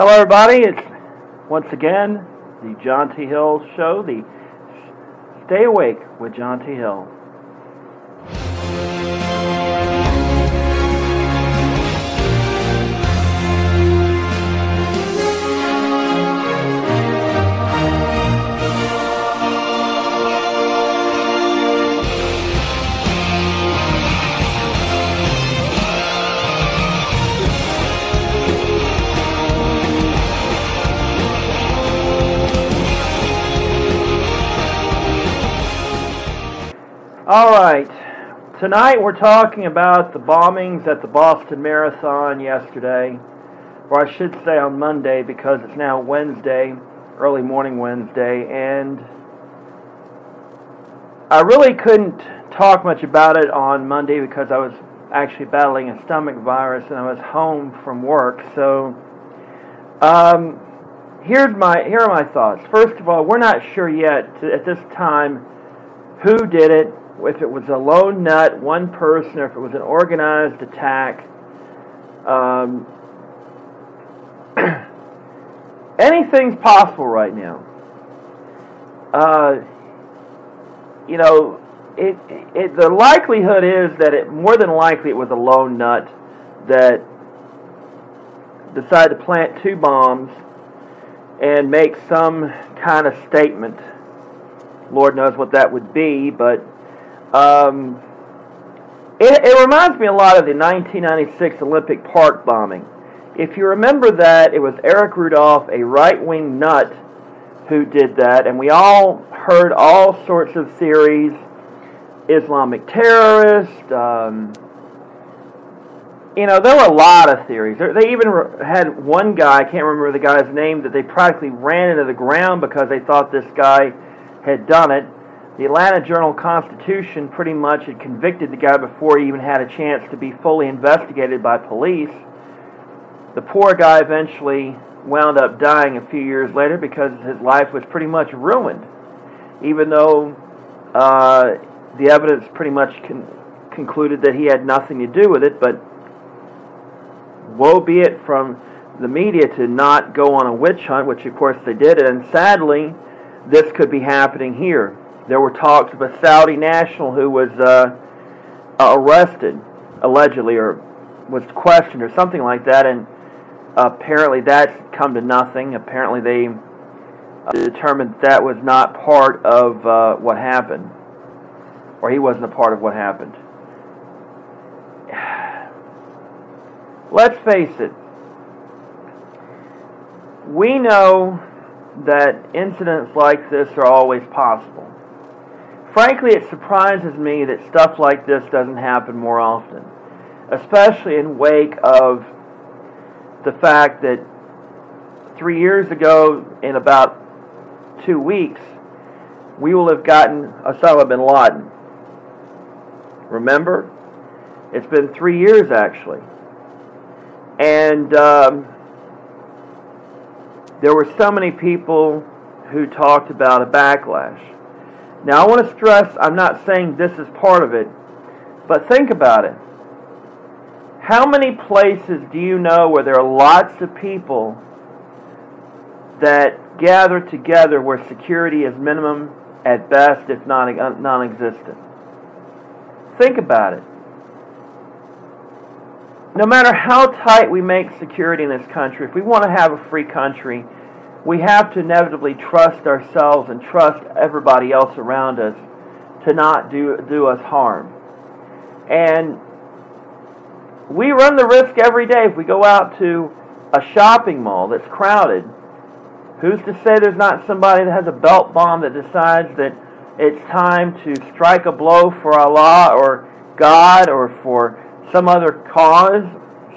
Hello, everybody. It's once again the John T. Hill Show, the Stay Awake with John T. Hill. All right. Tonight we're talking about the bombings at the Boston Marathon yesterday, or I should say on Monday because it's now Wednesday, early morning Wednesday, and I really couldn't talk much about it on Monday because I was actually battling a stomach virus and I was home from work. So, um, here's my here are my thoughts. First of all, we're not sure yet at this time who did it if it was a lone nut, one person, or if it was an organized attack. Um, anything's possible right now. Uh, you know, it, it, the likelihood is that it more than likely it was a lone nut that decided to plant two bombs and make some kind of statement. Lord knows what that would be, but um, it, it reminds me a lot of the 1996 Olympic Park bombing. If you remember that, it was Eric Rudolph, a right wing nut, who did that, and we all heard all sorts of theories Islamic terrorist. Um, you know, there were a lot of theories. They even had one guy, I can't remember the guy's name, that they practically ran into the ground because they thought this guy had done it. The Atlanta Journal Constitution pretty much had convicted the guy before he even had a chance to be fully investigated by police. The poor guy eventually wound up dying a few years later because his life was pretty much ruined, even though uh, the evidence pretty much con- concluded that he had nothing to do with it. But woe be it from the media to not go on a witch hunt, which of course they did, and sadly, this could be happening here there were talks of a Saudi national who was uh, arrested, allegedly, or was questioned, or something like that, and apparently that's come to nothing. Apparently they uh, determined that was not part of uh, what happened, or he wasn't a part of what happened. Let's face it. We know that incidents like this are always possible. Frankly, it surprises me that stuff like this doesn't happen more often, especially in wake of the fact that three years ago, in about two weeks, we will have gotten Osama bin Laden. Remember? It's been three years actually. And um, there were so many people who talked about a backlash. Now, I want to stress I'm not saying this is part of it, but think about it. How many places do you know where there are lots of people that gather together where security is minimum at best, if not non existent? Think about it. No matter how tight we make security in this country, if we want to have a free country, we have to inevitably trust ourselves and trust everybody else around us to not do, do us harm. And we run the risk every day if we go out to a shopping mall that's crowded. Who's to say there's not somebody that has a belt bomb that decides that it's time to strike a blow for Allah or God or for some other cause,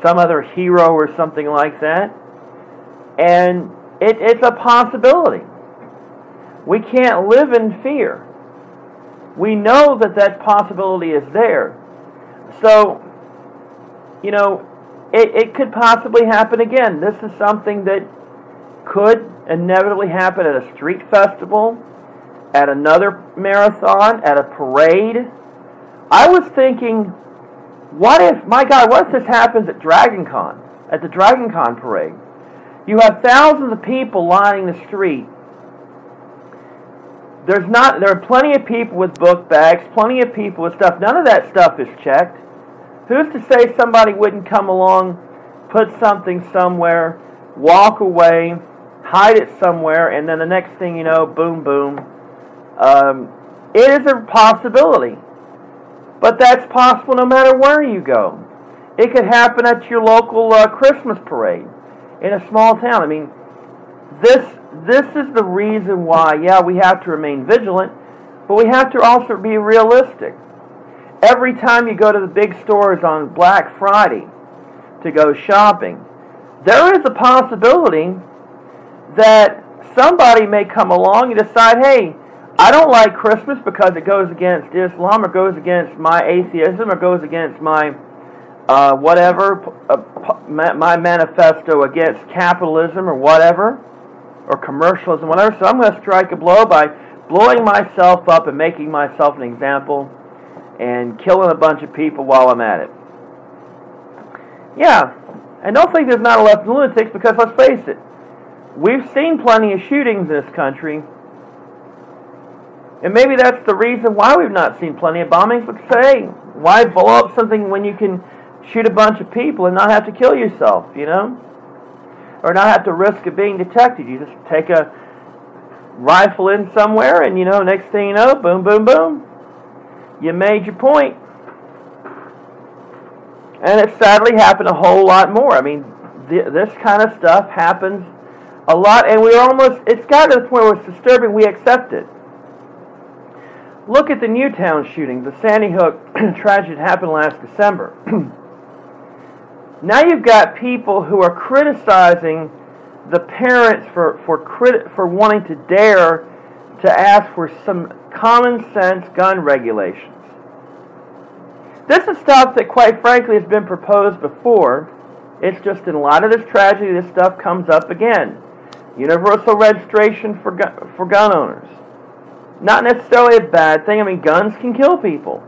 some other hero or something like that? And it, it's a possibility. We can't live in fear. We know that that possibility is there. So, you know, it, it could possibly happen again. This is something that could inevitably happen at a street festival, at another marathon, at a parade. I was thinking, what if, my God, what if this happens at Dragon Con, at the Dragon Con parade? You have thousands of people lining the street. There's not there are plenty of people with book bags, plenty of people with stuff. None of that stuff is checked. Who's to say somebody wouldn't come along, put something somewhere, walk away, hide it somewhere, and then the next thing you know, boom, boom. Um, it is a possibility. But that's possible no matter where you go. It could happen at your local uh, Christmas parade in a small town. I mean, this this is the reason why, yeah, we have to remain vigilant, but we have to also be realistic. Every time you go to the big stores on Black Friday to go shopping, there is a possibility that somebody may come along and decide, hey, I don't like Christmas because it goes against Islam or goes against my atheism or goes against my uh, whatever, uh, my manifesto against capitalism or whatever, or commercialism, whatever. So I'm going to strike a blow by blowing myself up and making myself an example and killing a bunch of people while I'm at it. Yeah, and don't think there's not a left lunatics because let's face it, we've seen plenty of shootings in this country. And maybe that's the reason why we've not seen plenty of bombings. But say, why blow up something when you can shoot a bunch of people and not have to kill yourself, you know? Or not have to risk of being detected. You just take a rifle in somewhere and, you know, next thing you know, boom, boom, boom. You made your point. And it sadly happened a whole lot more. I mean, th- this kind of stuff happens a lot, and we're almost, it's got to the point where it's disturbing, we accept it. Look at the Newtown shooting, the Sandy Hook tragedy happened last December. Now you've got people who are criticizing the parents for for crit- for wanting to dare to ask for some common sense gun regulations. This is stuff that, quite frankly, has been proposed before. It's just in light of this tragedy, this stuff comes up again. Universal registration for for gun owners. Not necessarily a bad thing. I mean, guns can kill people.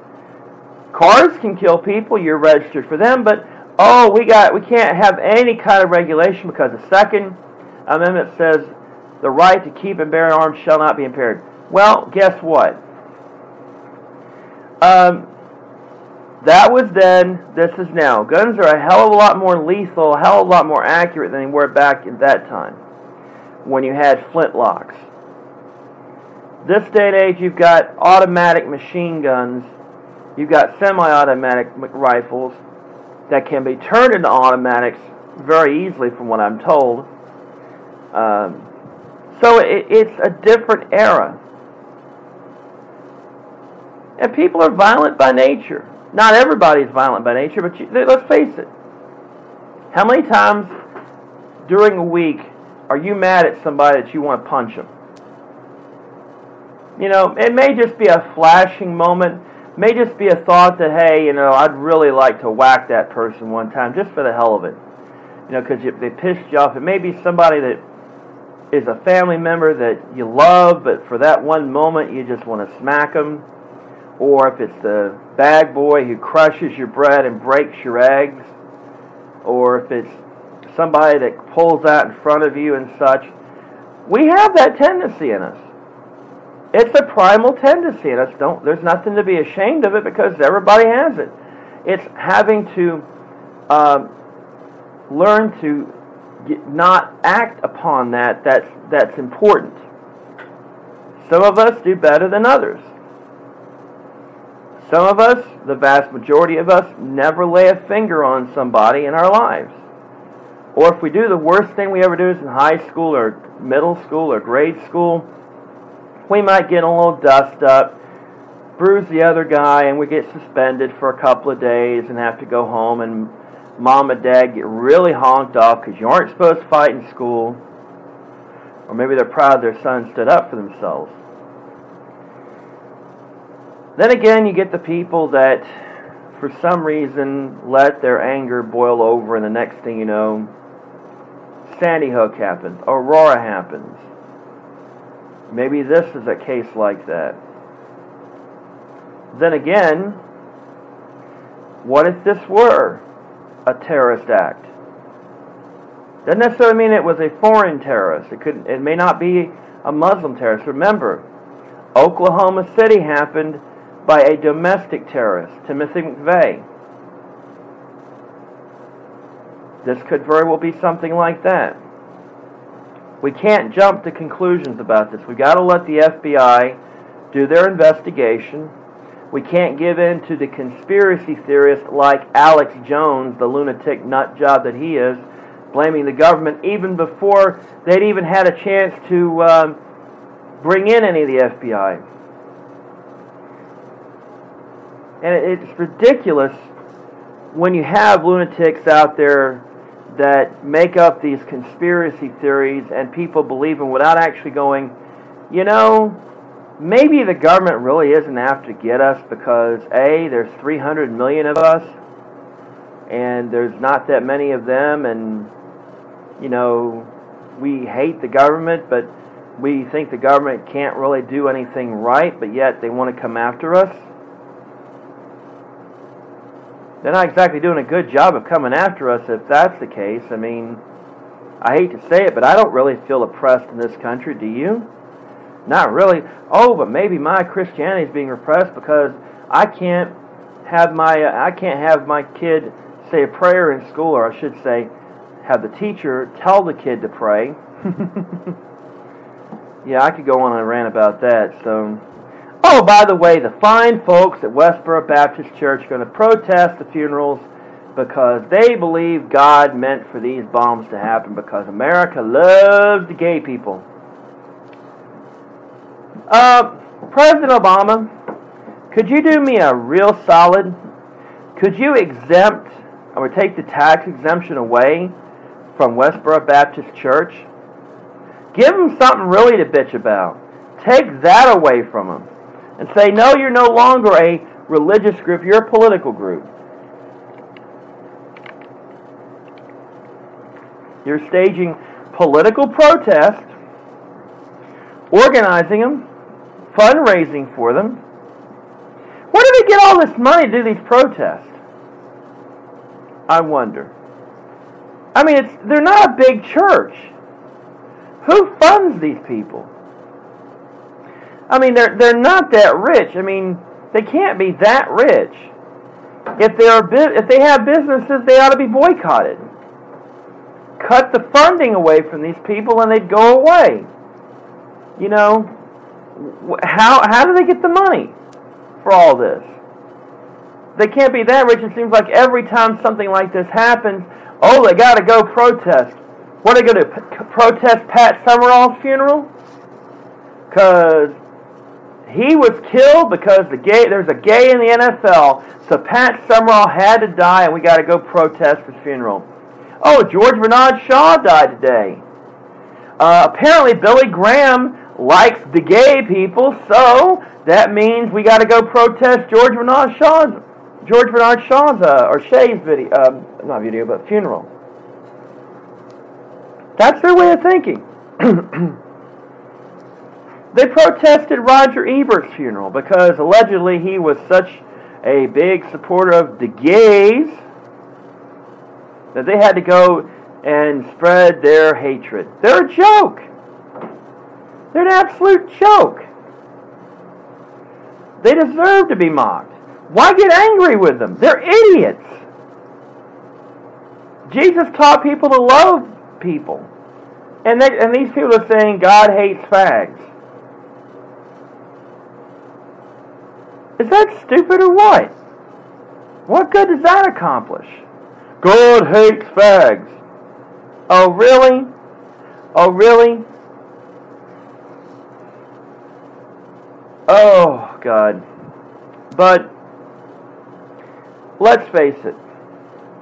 Cars can kill people. You're registered for them, but oh, we got we can't have any kind of regulation because the Second Amendment says the right to keep and bear arms shall not be impaired. Well, guess what? Um, that was then. This is now. Guns are a hell of a lot more lethal, a hell of a lot more accurate than they were back at that time when you had flintlocks. This day and age, you've got automatic machine guns, you've got semi-automatic rifles, that can be turned into automatics very easily, from what I'm told. Um, so it, it's a different era. And people are violent by nature. Not everybody is violent by nature, but you, let's face it. How many times during a week are you mad at somebody that you want to punch them? You know, it may just be a flashing moment may just be a thought that, hey, you know, I'd really like to whack that person one time just for the hell of it. You know, because they pissed you off. It may be somebody that is a family member that you love, but for that one moment you just want to smack them. Or if it's the bag boy who crushes your bread and breaks your eggs. Or if it's somebody that pulls out in front of you and such. We have that tendency in us. It's a primal tendency, and it's don't. There's nothing to be ashamed of it because everybody has it. It's having to um, learn to get, not act upon that. That's that's important. Some of us do better than others. Some of us, the vast majority of us, never lay a finger on somebody in our lives. Or if we do, the worst thing we ever do is in high school or middle school or grade school we might get a little dust up, bruise the other guy, and we get suspended for a couple of days and have to go home, and mom and dad get really honked off because you aren't supposed to fight in school. Or maybe they're proud their son stood up for themselves. Then again, you get the people that, for some reason, let their anger boil over, and the next thing you know, Sandy Hook happens, Aurora happens, Maybe this is a case like that. Then again, what if this were a terrorist act? Doesn't necessarily mean it was a foreign terrorist. It could it may not be a Muslim terrorist. Remember, Oklahoma City happened by a domestic terrorist, Timothy McVeigh. This could very well be something like that. We can't jump to conclusions about this. We've got to let the FBI do their investigation. We can't give in to the conspiracy theorists like Alex Jones, the lunatic nut job that he is, blaming the government even before they'd even had a chance to um, bring in any of the FBI. And it's ridiculous when you have lunatics out there that make up these conspiracy theories and people believe them without actually going, you know, maybe the government really isn't after to get us because A, there's 300 million of us and there's not that many of them and, you know, we hate the government, but we think the government can't really do anything right, but yet they want to come after us. They're not exactly doing a good job of coming after us if that's the case. I mean, I hate to say it, but I don't really feel oppressed in this country. Do you? Not really. Oh, but maybe my Christianity is being repressed because I can't have my uh, I can't have my kid say a prayer in school, or I should say, have the teacher tell the kid to pray. yeah, I could go on and rant about that. So, oh, by the way, the fine folks at Westboro Baptist Church are going to protest the funerals because they believe God meant for these bombs to happen because America loves the gay people. Uh, President Obama, could you do me a real solid? Could you exempt or take the tax exemption away from Westboro Baptist Church? Give them something really to bitch about. Take that away from them and say, no, you're no longer a religious group, you're a political group. You're staging political protests, organizing them, fundraising for them. Where do they get all this money to do these protests? I wonder. I mean, it's they're not a big church. Who funds these people? I mean, they're they're not that rich. I mean, they can't be that rich. If they are if they have businesses, they ought to be boycotted. Cut the funding away from these people, and they'd go away. You know, how how do they get the money for all this? They can't be that rich. It seems like every time something like this happens, oh, they got to go protest. What are they going to protest Pat Summerall's funeral? Because he was killed because the gay there's a gay in the NFL, so Pat Summerall had to die, and we got to go protest his funeral. Oh, George Bernard Shaw died today. Uh, apparently, Billy Graham likes the gay people, so that means we got to go protest George Bernard Shaw's George Bernard Shaw's uh, or Shea's video, um, not video, but funeral. That's their way of thinking. they protested Roger Ebert's funeral because allegedly he was such a big supporter of the gays that they had to go and spread their hatred. They're a joke. They're an absolute joke. They deserve to be mocked. Why get angry with them? They're idiots. Jesus taught people to love people. And, they, and these people are saying God hates fags. Is that stupid or what? What good does that accomplish? God hates fags. Oh, really? Oh, really? Oh, God. But let's face it,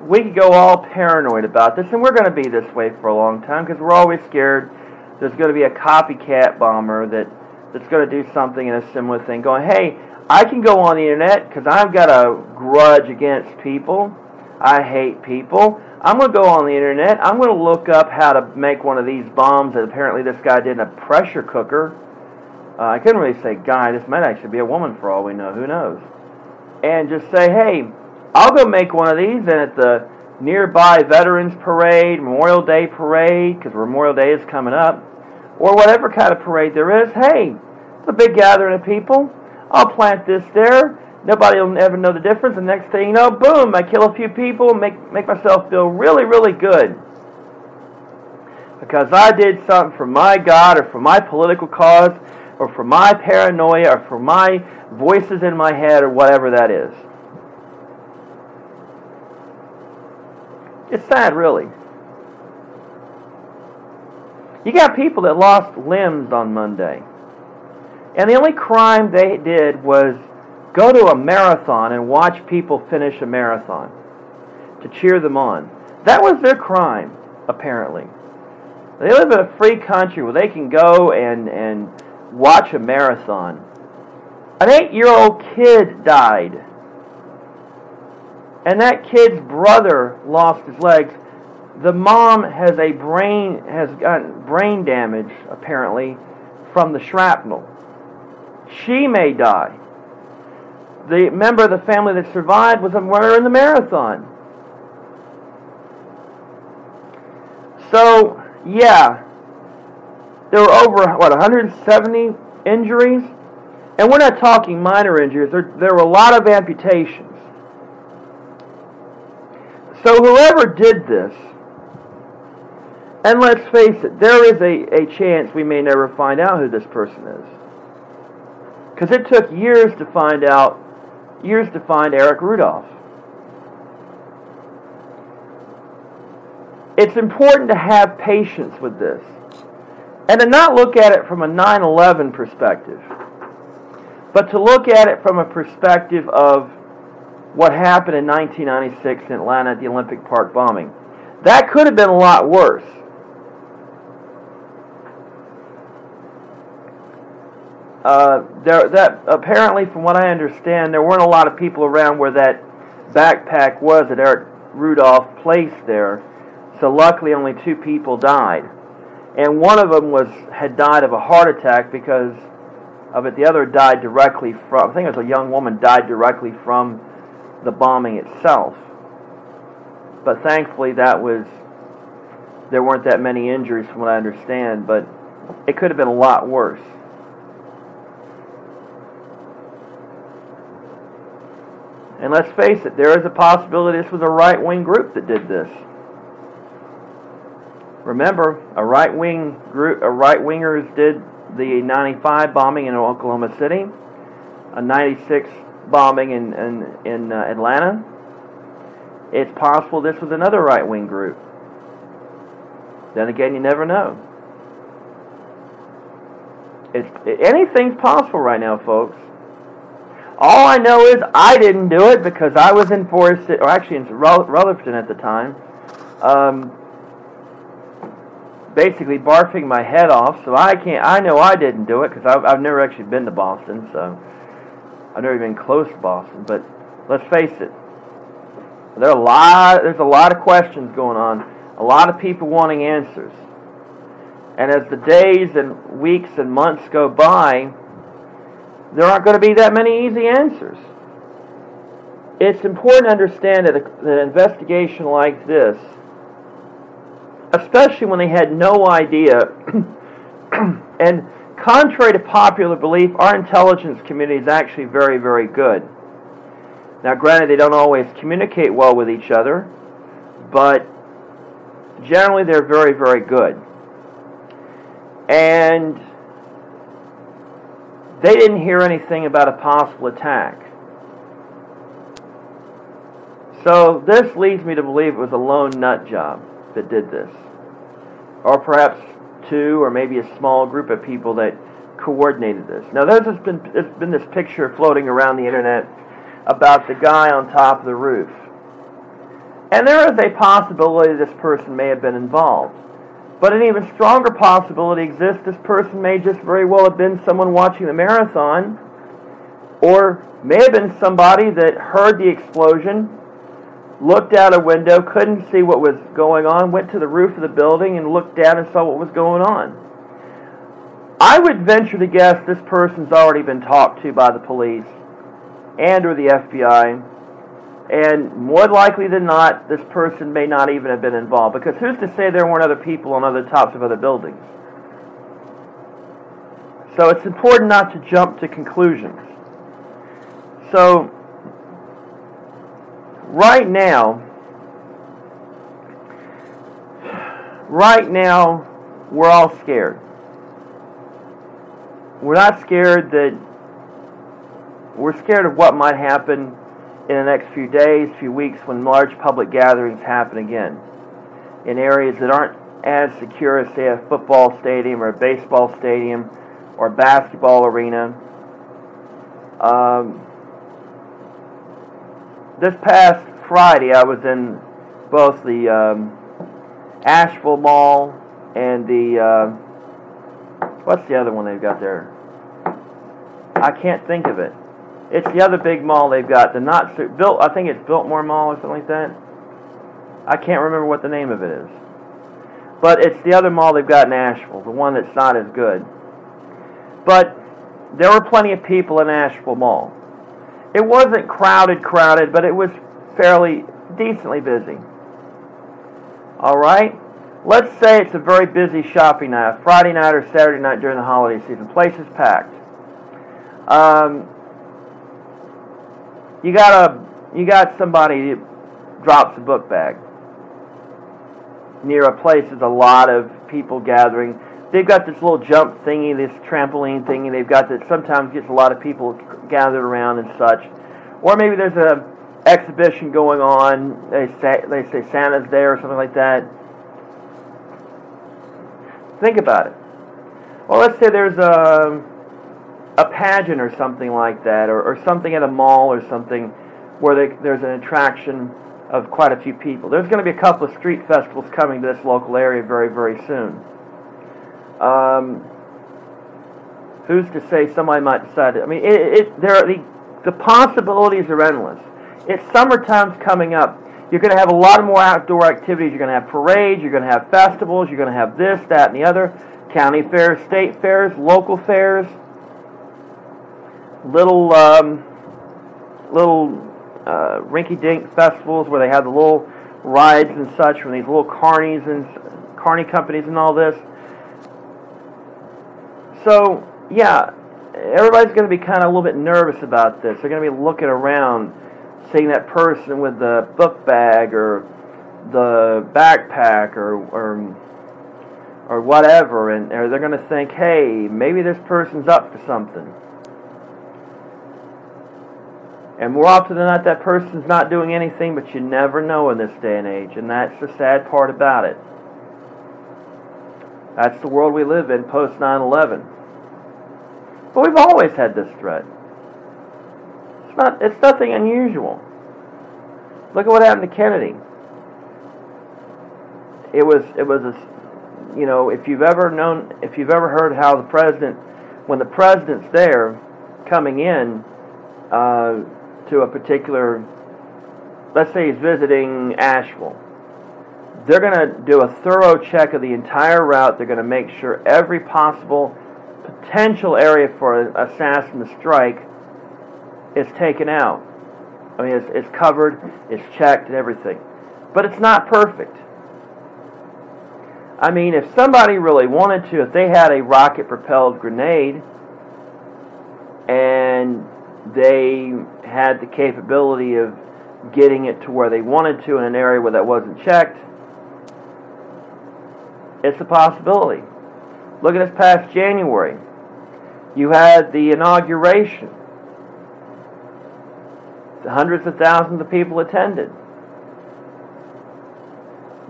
we could go all paranoid about this, and we're going to be this way for a long time because we're always scared there's going to be a copycat bomber that, that's going to do something in a similar thing, going, hey, I can go on the internet because I've got a grudge against people. I hate people. I'm going to go on the internet. I'm going to look up how to make one of these bombs that apparently this guy did in a pressure cooker. Uh, I couldn't really say guy. This might actually be a woman for all we know. Who knows? And just say, hey, I'll go make one of these, and at the nearby Veterans Parade, Memorial Day Parade, because Memorial Day is coming up, or whatever kind of parade there is, hey, it's a big gathering of people. I'll plant this there. Nobody will ever know the difference. The next thing you know, boom, I kill a few people, make make myself feel really, really good. Because I did something for my God or for my political cause or for my paranoia or for my voices in my head or whatever that is. It's sad, really. You got people that lost limbs on Monday. And the only crime they did was go to a marathon and watch people finish a marathon to cheer them on. That was their crime, apparently. They live in a free country where they can go and, and watch a marathon. An eight year old kid died and that kid's brother lost his legs. The mom has a brain has gotten brain damage apparently from the shrapnel. She may die. The member of the family that survived was a runner in the marathon. So, yeah, there were over what 170 injuries, and we're not talking minor injuries. There, there were a lot of amputations. So whoever did this, and let's face it, there is a, a chance we may never find out who this person is. Because it took years to find out, years to find Eric Rudolph. It's important to have patience with this and to not look at it from a 9 11 perspective, but to look at it from a perspective of what happened in 1996 in Atlanta at the Olympic Park bombing. That could have been a lot worse. Uh, there, that apparently, from what I understand, there weren't a lot of people around where that backpack was that Eric Rudolph placed there. So luckily, only two people died, and one of them was had died of a heart attack because of it. The other died directly from. I think it was a young woman died directly from the bombing itself. But thankfully, that was there weren't that many injuries, from what I understand. But it could have been a lot worse. And let's face it, there is a possibility this was a right wing group that did this. Remember, a right wing group, a right wingers did the 95 bombing in Oklahoma City, a 96 bombing in, in, in uh, Atlanta. It's possible this was another right wing group. Then again, you never know. It's, anything's possible right now, folks. All I know is I didn't do it because I was in Forest, or actually in Rutherford at the time, um, basically barfing my head off. So I can't. I know I didn't do it because I've, I've never actually been to Boston. So I've never been close to Boston, but let's face it. There are a lot. There's a lot of questions going on. A lot of people wanting answers. And as the days and weeks and months go by, there aren't going to be that many easy answers. It's important to understand that an investigation like this, especially when they had no idea, and Contrary to popular belief, our intelligence community is actually very, very good. Now, granted, they don't always communicate well with each other, but generally they're very, very good. And they didn't hear anything about a possible attack. So this leads me to believe it was a lone nut job that did this. Or perhaps two or maybe a small group of people that coordinated this. Now, there's been, there's been this picture floating around the internet about the guy on top of the roof. And there is a possibility this person may have been involved. But an even stronger possibility exists this person may just very well have been someone watching the marathon, or may have been somebody that heard the explosion looked out a window, couldn't see what was going on, went to the roof of the building and looked down and saw what was going on. I would venture to guess this person's already been talked to by the police and or the FBI And more likely than not, this person may not even have been involved. Because who's to say there weren't other people on other tops of other buildings? So it's important not to jump to conclusions. So, right now, right now, we're all scared. We're not scared that we're scared of what might happen in the next few days, few weeks when large public gatherings happen again in areas that aren't as secure as, say, a football stadium or a baseball stadium or a basketball arena. Um, this past Friday, I was in both the um, Asheville Mall and the uh, what's the other one they've got there? I can't think of it. It's the other big mall they've got. The not built. I think it's Biltmore Mall or something like that. I can't remember what the name of it is. But it's the other mall they've got in Asheville, the one that's not as good. But there were plenty of people in Asheville Mall. It wasn't crowded, crowded, but it was fairly decently busy. All right? Let's say it's a very busy shopping night, Friday night or Saturday night during the holiday season. Place is packed. Um, you got a you got somebody drops a book bag near a place there's a lot of people gathering. They've got this little jump thingy, this trampoline thingy. They've got that sometimes gets a lot of people gathered around and such. Or maybe there's a exhibition going on. They say they say Santa's there or something like that. Think about it. Well, let's say there's a a pageant or something like that, or, or something at a mall or something where they, there's an attraction of quite a few people. There's going to be a couple of street festivals coming to this local area very, very soon. Um, who's to say somebody might decide? To, I mean, it, it, there are the, the possibilities are endless. It's summertime's coming up. You're going to have a lot of more outdoor activities. You're going to have parades. You're going to have festivals. You're going to have this, that, and the other. County fairs, state fairs, local fairs little um, little uh, rinky-dink festivals where they have the little rides and such from these little carnies and carny companies and all this. So yeah, everybody's going to be kind of a little bit nervous about this. They're going to be looking around, seeing that person with the book bag or the backpack or or, or whatever, and they're going to think, hey, maybe this person's up to something. And more often than not, that person's not doing anything, but you never know in this day and age. And that's the sad part about it. That's the world we live in post 9 11. But we've always had this threat. It's, not, it's nothing unusual. Look at what happened to Kennedy. It was, it was a, you know, if you've ever known, if you've ever heard how the president, when the president's there coming in, uh, to a particular, let's say he's visiting Asheville. They're going to do a thorough check of the entire route. They're going to make sure every possible potential area for an assassin to strike is taken out. I mean, it's, it's covered, it's checked, and everything. But it's not perfect. I mean, if somebody really wanted to, if they had a rocket propelled grenade and they had the capability of getting it to where they wanted to in an area where that wasn't checked, it's a possibility. Look at this past January. You had the inauguration. Hundreds of thousands of people attended.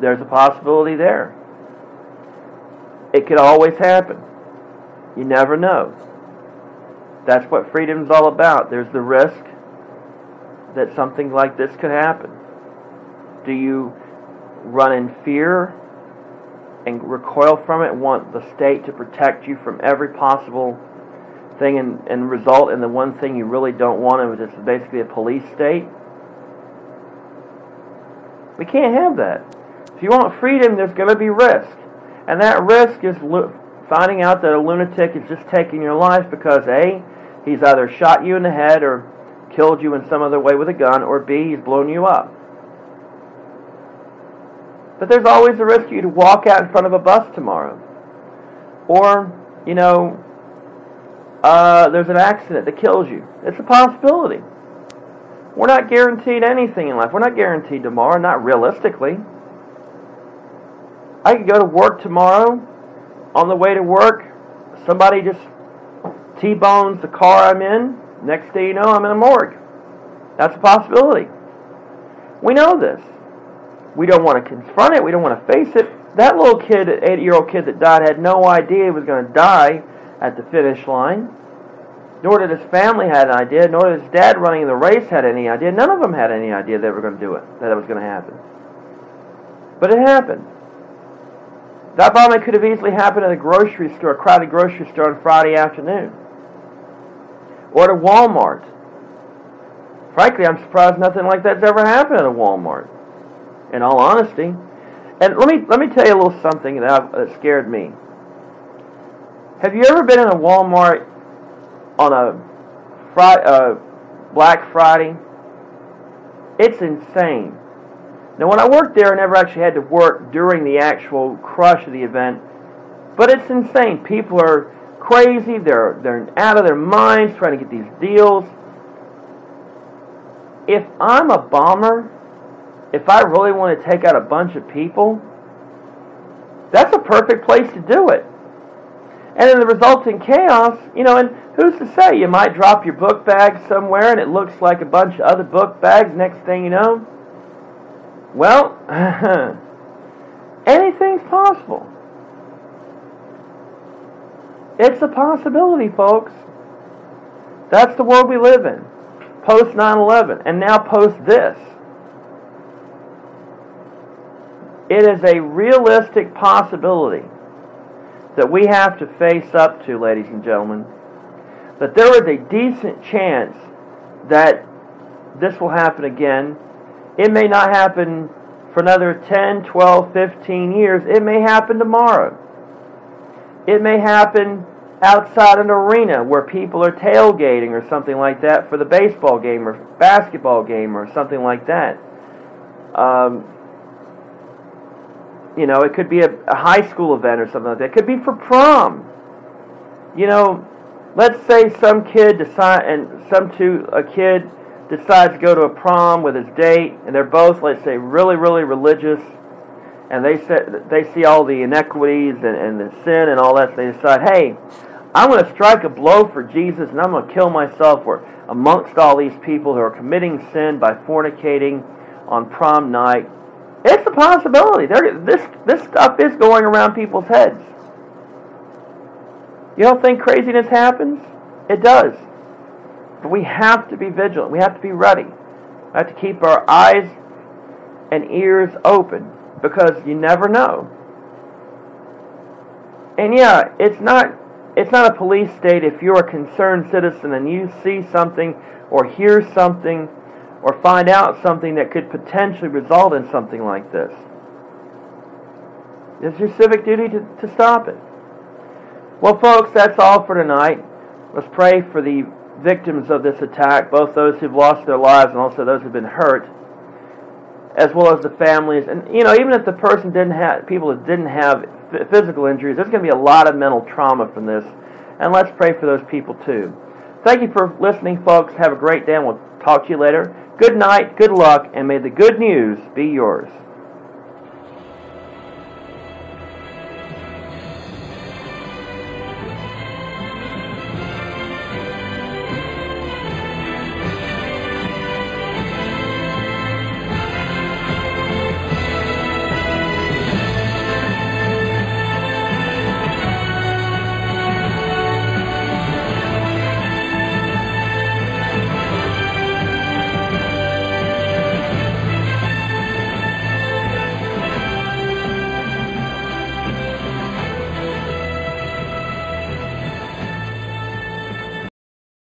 There's a possibility there. It could always happen. You never know. That's what freedom's all about. There's the risk that something like this could happen. Do you run in fear and recoil from it, want the state to protect you from every possible thing and, and result in the one thing you really don't want, which is basically a police state? We can't have that. If you want freedom, there's going to be risk. And that risk is finding out that a lunatic is just taking your life because A, he's either shot you in the head or killed you in some other way with a gun, or B, he's blown you up. But there's always a risk you to walk out in front of a bus tomorrow. Or, you know, uh, there's an accident that kills you. It's a possibility. We're not guaranteed anything in life. We're not guaranteed tomorrow, not realistically. I could go to work tomorrow. On the way to work, somebody just T-bones the car I'm in. Next day you know, I'm in a morgue. That's a possibility. We know this. We don't want to confront it. We don't want to face it. That little kid, eight-year-old kid that died, had no idea he was going to die at the finish line. Nor did his family had an idea. Nor did his dad running the race had any idea. None of them had any idea they were going to do it, that it was going to happen. But it happened. That bombing could have easily happened at a grocery store, a crowded grocery store on Friday afternoon. Or at a Walmart. Frankly, I'm surprised nothing like that's ever happened at a Walmart. In all honesty. And let me let me tell you a little something that, that scared me. Have you ever been in a Walmart on a Friday, uh, Black Friday? It's insane. Now, when I worked there, I never actually had to work during the actual crush of the event, but it's insane. People are crazy. They're they're out of their minds trying to get these deals. If I'm a bomber, if I really want to take out a bunch of people, that's a perfect place to do it. And in the resulting chaos, you know, and who's to say you might drop your book bag somewhere and it looks like a bunch of other book bags. Next thing you know, well, anything's possible. It's a possibility, folks. That's the world we live in. Post 9 11, and now post this. It is a realistic possibility that we have to face up to, ladies and gentlemen, that there is a decent chance that this will happen again. It may not happen for another 10, 12, 15 years. It may happen tomorrow. It may happen outside an arena where people are tailgating or something like that for the baseball game or basketball game or something like that. Um, you know, it could be a, a high school event or something like that. It could be for prom. You know, let's say some kid decide and some two a kid decides to go to a prom with his date, and they're both, let's say, really, really religious and they say, they see all the inequities and, and the sin and all that, so they decide, hey, I'm going to strike a blow for Jesus and I'm going to kill myself or amongst all these people who are committing sin by fornicating on prom night. It's a possibility. There, this, this stuff is going around people's heads. You don't think craziness happens? It does. But we have to be vigilant. We have to be ready. We have to keep our eyes and ears open because you never know. And yeah, it's not it's not a police state if you're a concerned citizen and you see something or hear something or find out something that could potentially result in something like this. It's your civic duty to, to stop it. Well, folks, that's all for tonight. Let's pray for the victims of this attack, both those who've lost their lives and also those who've been hurt as well as the families. And you know, even if the person didn't have people that didn't have physical injuries, there's going to be a lot of mental trauma from this. And let's pray for those people too. Thank you for listening, folks. Have a great day, and we'll talk to you later. Good night, good luck, and may the good news be yours.